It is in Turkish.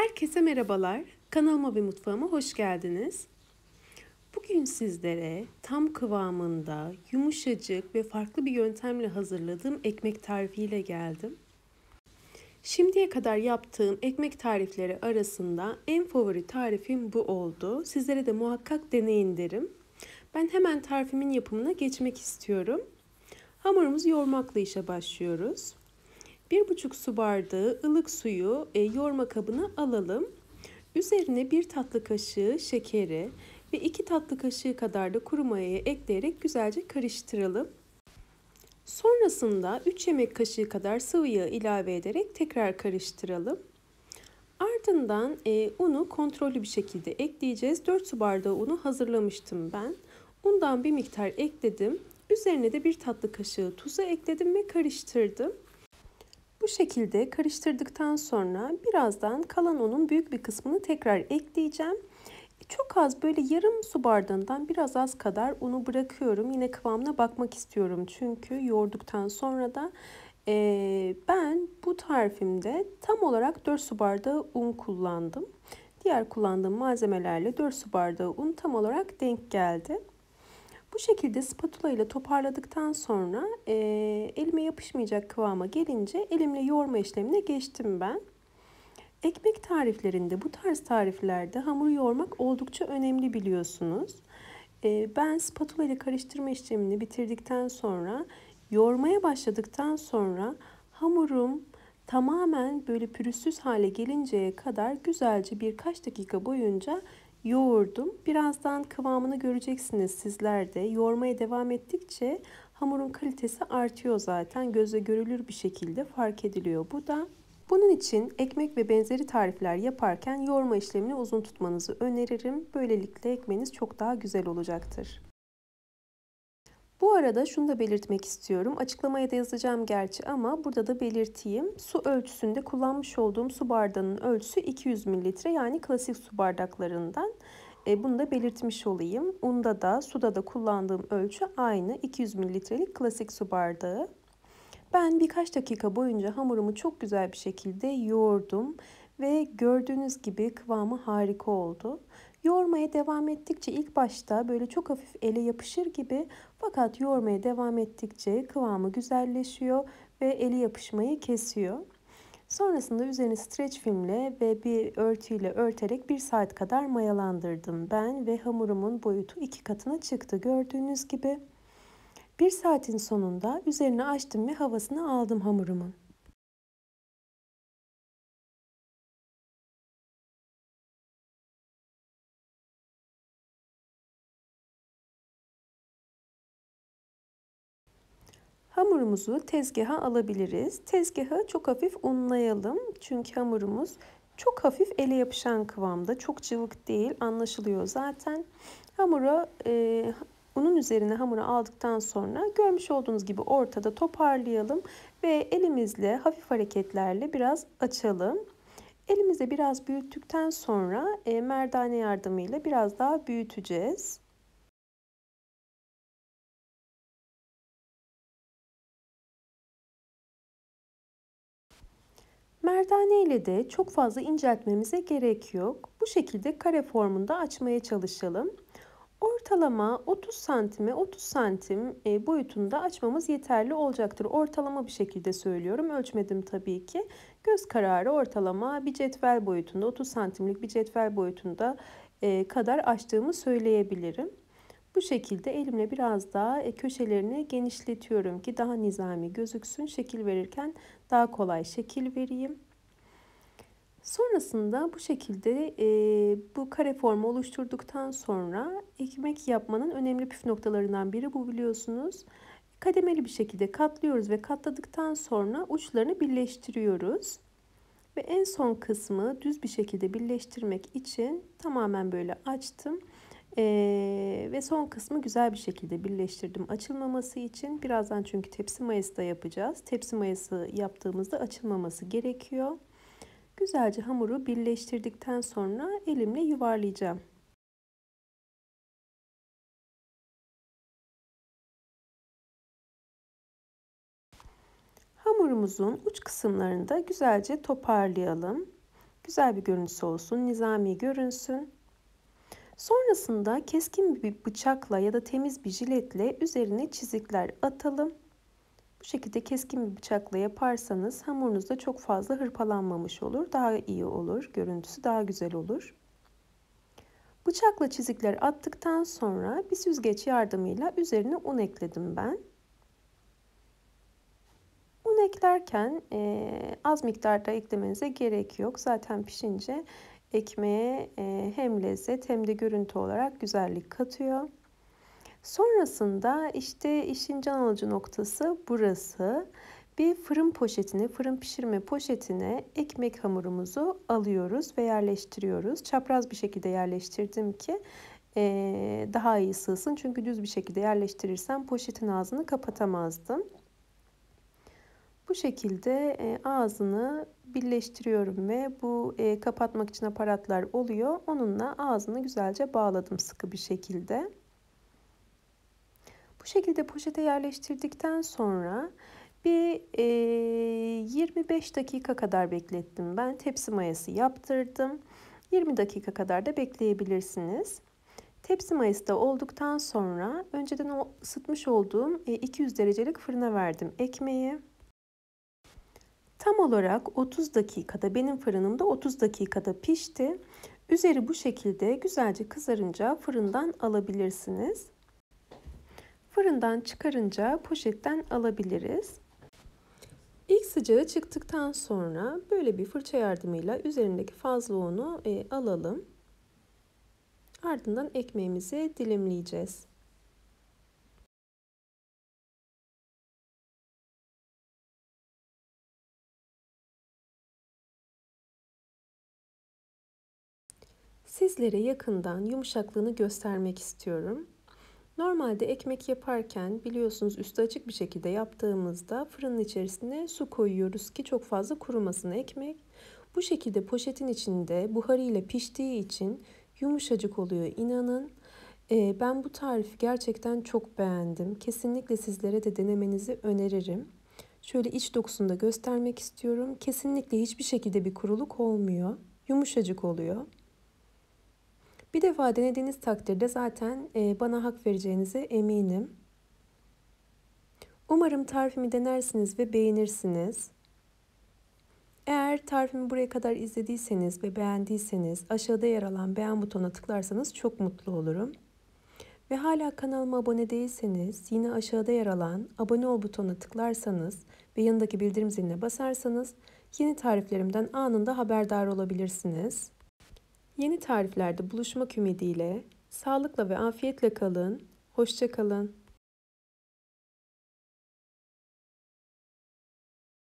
Herkese merhabalar. Kanalıma ve mutfağıma hoş geldiniz. Bugün sizlere tam kıvamında, yumuşacık ve farklı bir yöntemle hazırladığım ekmek tarifiyle geldim. Şimdiye kadar yaptığım ekmek tarifleri arasında en favori tarifim bu oldu. Sizlere de muhakkak deneyin derim. Ben hemen tarifimin yapımına geçmek istiyorum. Hamurumuzu yoğurmakla işe başlıyoruz. 1,5 su bardağı ılık suyu e, yoğurma kabına alalım. Üzerine 1 tatlı kaşığı şekeri ve 2 tatlı kaşığı kadar da kuru mayayı ekleyerek güzelce karıştıralım. Sonrasında 3 yemek kaşığı kadar sıvı yağ ilave ederek tekrar karıştıralım. Ardından e, unu kontrollü bir şekilde ekleyeceğiz. 4 su bardağı unu hazırlamıştım ben. Undan bir miktar ekledim. Üzerine de bir tatlı kaşığı tuzu ekledim ve karıştırdım. Şekilde karıştırdıktan sonra birazdan kalan unun büyük bir kısmını tekrar ekleyeceğim. Çok az böyle yarım su bardağından biraz az kadar unu bırakıyorum. Yine kıvamına bakmak istiyorum çünkü yoğurduktan sonra da e, ben bu tarifimde tam olarak 4 su bardağı un kullandım. Diğer kullandığım malzemelerle 4 su bardağı un tam olarak denk geldi. Bu şekilde spatula ile toparladıktan sonra e, elime yapışmayacak kıvama gelince elimle yoğurma işlemine geçtim ben. Ekmek tariflerinde bu tarz tariflerde hamur yoğurmak oldukça önemli biliyorsunuz. E, ben spatula ile karıştırma işlemini bitirdikten sonra yoğurmaya başladıktan sonra hamurum tamamen böyle pürüzsüz hale gelinceye kadar güzelce birkaç dakika boyunca yoğurdum. Birazdan kıvamını göreceksiniz sizler de. Yoğurmaya devam ettikçe hamurun kalitesi artıyor zaten. Gözle görülür bir şekilde fark ediliyor. Bu da bunun için ekmek ve benzeri tarifler yaparken yoğurma işlemini uzun tutmanızı öneririm. Böylelikle ekmeğiniz çok daha güzel olacaktır. Bu arada şunu da belirtmek istiyorum. Açıklamaya da yazacağım gerçi ama burada da belirteyim. Su ölçüsünde kullanmış olduğum su bardağının ölçüsü 200 mililitre yani klasik su bardaklarından. E, bunu da belirtmiş olayım. Unda da suda da kullandığım ölçü aynı 200 mililitrelik klasik su bardağı. Ben birkaç dakika boyunca hamurumu çok güzel bir şekilde yoğurdum ve gördüğünüz gibi kıvamı harika oldu. Yoğurmaya devam ettikçe ilk başta böyle çok hafif ele yapışır gibi fakat yoğurmaya devam ettikçe kıvamı güzelleşiyor ve eli yapışmayı kesiyor. Sonrasında üzerini streç filmle ve bir örtüyle örterek bir saat kadar mayalandırdım ben ve hamurumun boyutu iki katına çıktı gördüğünüz gibi. Bir saatin sonunda üzerine açtım ve havasını aldım hamurumun. Hamurumuzu tezgaha alabiliriz. Tezgahı çok hafif unlayalım. Çünkü hamurumuz çok hafif ele yapışan kıvamda. Çok cıvık değil anlaşılıyor zaten. Hamuru e, unun üzerine hamuru aldıktan sonra görmüş olduğunuz gibi ortada toparlayalım. Ve elimizle hafif hareketlerle biraz açalım. Elimizde biraz büyüttükten sonra e, merdane yardımıyla biraz daha büyüteceğiz. Merdane ile de çok fazla inceltmemize gerek yok. Bu şekilde kare formunda açmaya çalışalım. Ortalama 30 santime 30 santim e, boyutunda açmamız yeterli olacaktır. Ortalama bir şekilde söylüyorum. Ölçmedim tabii ki. Göz kararı ortalama bir cetvel boyutunda 30 santimlik bir cetvel boyutunda e, kadar açtığımı söyleyebilirim. Bu şekilde elimle biraz daha e, köşelerini genişletiyorum ki daha nizami gözüksün. Şekil verirken daha kolay şekil vereyim. Sonrasında bu şekilde e, bu kare formu oluşturduktan sonra ekmek yapmanın önemli püf noktalarından biri bu biliyorsunuz. Kademeli bir şekilde katlıyoruz ve katladıktan sonra uçlarını birleştiriyoruz. Ve en son kısmı düz bir şekilde birleştirmek için tamamen böyle açtım. Ee, ve son kısmı güzel bir şekilde birleştirdim açılmaması için. Birazdan çünkü tepsi mayası da yapacağız. Tepsi mayası yaptığımızda açılmaması gerekiyor. Güzelce hamuru birleştirdikten sonra elimle yuvarlayacağım. Hamurumuzun uç kısımlarını da güzelce toparlayalım. Güzel bir görüntüsü olsun, nizami görünsün. Sonrasında keskin bir bıçakla ya da temiz bir jiletle üzerine çizikler atalım. Bu şekilde keskin bir bıçakla yaparsanız hamurunuzda çok fazla hırpalanmamış olur. Daha iyi olur. Görüntüsü daha güzel olur. Bıçakla çizikler attıktan sonra bir süzgeç yardımıyla üzerine un ekledim ben. Un eklerken e, az miktarda eklemenize gerek yok. Zaten pişince ekmeğe e, hem lezzet hem de görüntü olarak güzellik katıyor. Sonrasında işte işin can alıcı noktası burası. Bir fırın poşetine, fırın pişirme poşetine ekmek hamurumuzu alıyoruz ve yerleştiriyoruz. Çapraz bir şekilde yerleştirdim ki e, daha iyi sığsın. Çünkü düz bir şekilde yerleştirirsem poşetin ağzını kapatamazdım. Bu şekilde e, ağzını birleştiriyorum ve bu e, kapatmak için aparatlar oluyor. Onunla ağzını güzelce bağladım sıkı bir şekilde. Bu şekilde poşete yerleştirdikten sonra bir e, 25 dakika kadar beklettim ben. Tepsi mayası yaptırdım. 20 dakika kadar da bekleyebilirsiniz. Tepsi mayası da olduktan sonra önceden ısıtmış olduğum 200 derecelik fırına verdim ekmeği. Tam olarak 30 dakikada benim fırınımda 30 dakikada pişti. Üzeri bu şekilde güzelce kızarınca fırından alabilirsiniz. Fırından çıkarınca poşetten alabiliriz. İlk sıcağı çıktıktan sonra böyle bir fırça yardımıyla üzerindeki fazla unu e, alalım. Ardından ekmeğimizi dilimleyeceğiz. Sizlere yakından yumuşaklığını göstermek istiyorum. Normalde ekmek yaparken biliyorsunuz üstü açık bir şekilde yaptığımızda fırının içerisine su koyuyoruz ki çok fazla kurumasın ekmek. Bu şekilde poşetin içinde buharıyla piştiği için yumuşacık oluyor inanın. Ee, ben bu tarifi gerçekten çok beğendim. Kesinlikle sizlere de denemenizi öneririm. Şöyle iç dokusunu da göstermek istiyorum. Kesinlikle hiçbir şekilde bir kuruluk olmuyor. Yumuşacık oluyor. Bir defa denediğiniz takdirde zaten e, bana hak vereceğinize eminim. Umarım tarifimi denersiniz ve beğenirsiniz. Eğer tarifimi buraya kadar izlediyseniz ve beğendiyseniz aşağıda yer alan beğen butonuna tıklarsanız çok mutlu olurum. Ve hala kanalıma abone değilseniz yine aşağıda yer alan abone ol butonuna tıklarsanız ve yanındaki bildirim ziline basarsanız yeni tariflerimden anında haberdar olabilirsiniz. Yeni tariflerde buluşmak ümidiyle sağlıkla ve afiyetle kalın. Hoşça kalın.